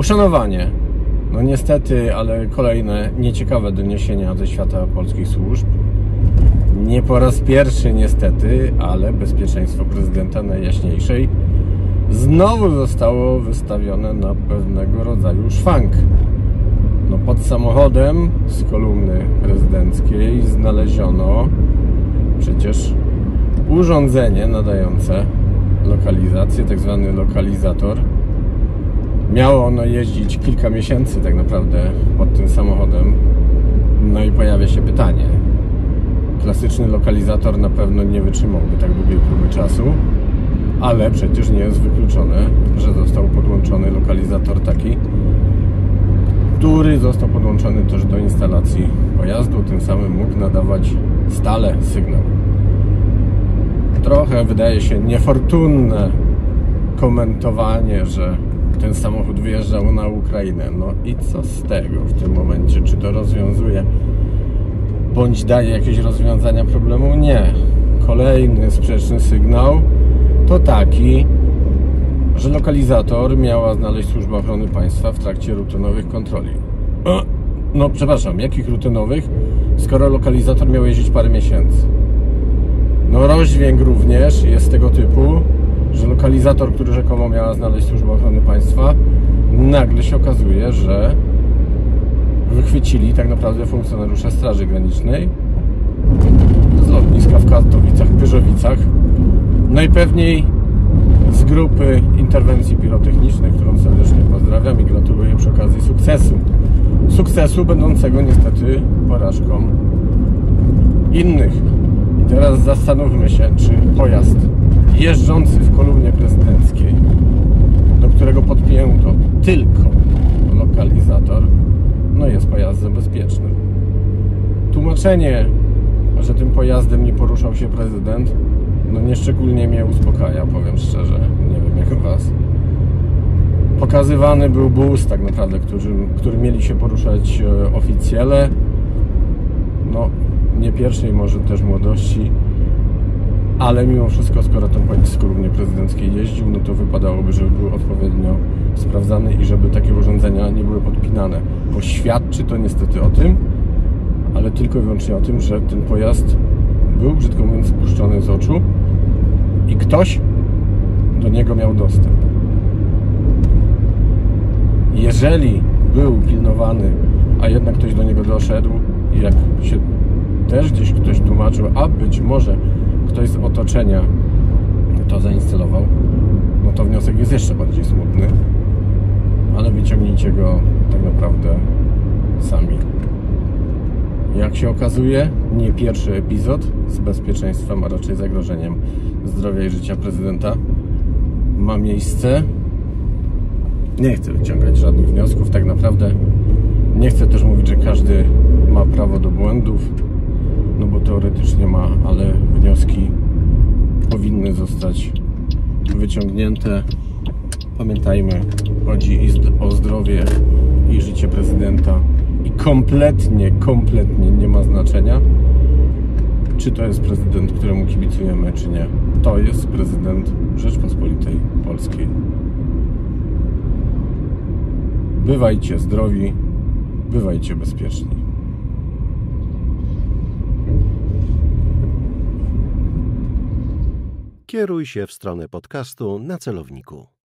Uszanowanie. No niestety, ale kolejne nieciekawe doniesienia ze świata polskich służb. Nie po raz pierwszy niestety, ale bezpieczeństwo prezydenta Najjaśniejszej znowu zostało wystawione na pewnego rodzaju szwank. No pod samochodem z kolumny prezydenckiej znaleziono przecież urządzenie nadające lokalizację, tak zwany lokalizator. Miało ono jeździć kilka miesięcy tak naprawdę pod tym samochodem. No i pojawia się pytanie. Klasyczny lokalizator na pewno nie wytrzymałby tak długiej próby czasu, ale przecież nie jest wykluczone, że został podłączony lokalizator taki, który został podłączony też do instalacji pojazdu, tym samym mógł nadawać stale sygnał. Trochę wydaje się niefortunne komentowanie, że ten samochód wyjeżdżał na Ukrainę. No i co z tego w tym momencie? Czy to rozwiązuje bądź daje jakieś rozwiązania problemu? Nie. Kolejny sprzeczny sygnał to taki, że lokalizator miała znaleźć Służba Ochrony Państwa w trakcie rutynowych kontroli. No, przepraszam, jakich rutynowych, skoro lokalizator miał jeździć parę miesięcy? No, rozdźwięk również jest tego typu, że lokalizator, który rzekomo miała znaleźć Służba Ochrony Państwa, nagle się okazuje, że wychwycili tak naprawdę funkcjonariusze Straży Granicznej z lotniska w Katowicach, Pyrzowicach. Najpewniej z grupy interwencji pirotechnicznej, którą serdecznie pozdrawiam i gratuluję przy okazji sukcesu. Sukcesu będącego niestety porażką innych. I teraz zastanówmy się, czy pojazd jeżdżący w kolumnie prezydenckiej, do którego podpięto tylko lokalizator, no jest pojazdem bezpiecznym. Tłumaczenie, że tym pojazdem nie poruszał się prezydent, no nieszczególnie mnie uspokaja, powiem szczerze. Nie wiem jak Was. Pokazywany był bus tak naprawdę, który, który mieli się poruszać e, oficjele. No, nie pierwszej może też młodości, ale mimo wszystko, skoro ten pojazd z prezydenckiej jeździł, no to wypadałoby, żeby był odpowiednio sprawdzany i żeby takie urządzenia nie były podpinane. Bo świadczy to niestety o tym, ale tylko i wyłącznie o tym, że ten pojazd był, brzydko mówiąc, spuszczony z oczu i ktoś do niego miał dostęp. Jeżeli był pilnowany, a jednak ktoś do niego doszedł jak się też gdzieś ktoś tłumaczył, a być może ktoś z otoczenia to zainstalował, no to wniosek jest jeszcze bardziej smutny, ale wyciągnijcie go tak naprawdę sami. Jak się okazuje, nie pierwszy epizod z bezpieczeństwem, a raczej zagrożeniem zdrowia i życia prezydenta ma miejsce. Nie chcę wyciągać żadnych wniosków, tak naprawdę. Nie chcę też mówić, że każdy ma prawo do błędów, no bo teoretycznie ma, ale wnioski powinny zostać wyciągnięte. Pamiętajmy, chodzi o zdrowie i życie prezydenta i kompletnie, kompletnie nie ma znaczenia, czy to jest prezydent, któremu kibicujemy, czy nie. To jest prezydent Rzeczpospolitej Polskiej. Bywajcie zdrowi, bywajcie bezpieczni. Kieruj się w stronę podcastu na celowniku.